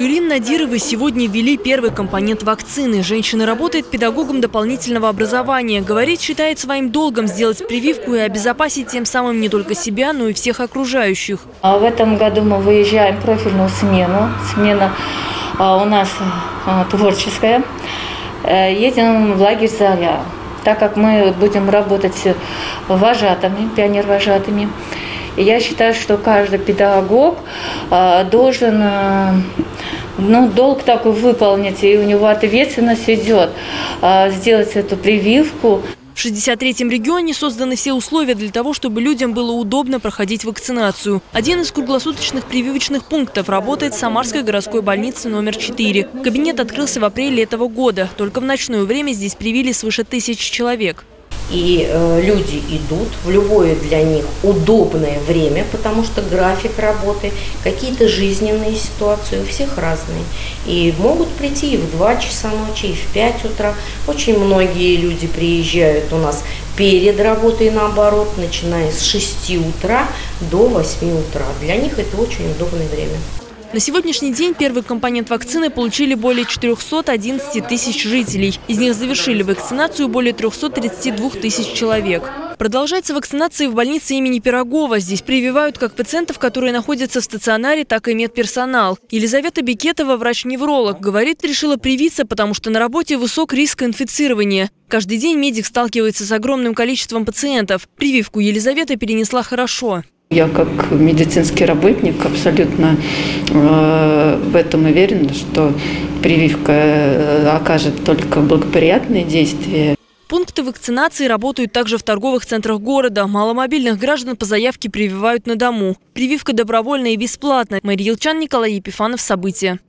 Ширин Надировой сегодня ввели первый компонент вакцины. Женщина работает педагогом дополнительного образования. Говорит, считает своим долгом сделать прививку и обезопасить тем самым не только себя, но и всех окружающих. А в этом году мы выезжаем профильную смену. Смена а, у нас а, творческая. Э, едем в лагерь «Заря», так как мы будем работать вожатыми, пионер-вожатыми. Я считаю, что каждый педагог а, должен а, ну, долг такой выполнить, и у него ответственность идет а, сделать эту прививку. В 63-м регионе созданы все условия для того, чтобы людям было удобно проходить вакцинацию. Один из круглосуточных прививочных пунктов работает в Самарской городской больнице номер 4. Кабинет открылся в апреле этого года. Только в ночное время здесь привили свыше тысячи человек. И э, люди идут в любое для них удобное время, потому что график работы, какие-то жизненные ситуации у всех разные. И могут прийти и в 2 часа ночи, и в 5 утра. Очень многие люди приезжают у нас перед работой наоборот, начиная с 6 утра до 8 утра. Для них это очень удобное время. На сегодняшний день первый компонент вакцины получили более 411 тысяч жителей. Из них завершили вакцинацию более 332 тысяч человек. Продолжается вакцинация в больнице имени Пирогова. Здесь прививают как пациентов, которые находятся в стационаре, так и медперсонал. Елизавета Бекетова, врач-невролог, говорит, решила привиться, потому что на работе высок риск инфицирования. Каждый день медик сталкивается с огромным количеством пациентов. Прививку Елизавета перенесла хорошо. Я как медицинский работник абсолютно э, в этом уверена, что прививка э, окажет только благоприятные действия. Пункты вакцинации работают также в торговых центрах города. Маломобильных граждан по заявке прививают на дому. Прививка добровольная и бесплатная. Мария Елчан, Николай Епифанов. События.